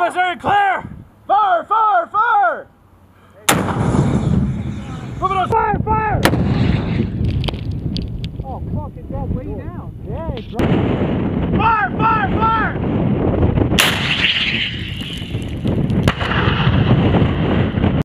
purpose are clear? Fire, fire, fire! Moving on, fire, fire! Oh, fucking that way down. Yeah, it's right. Fire, fire, fire!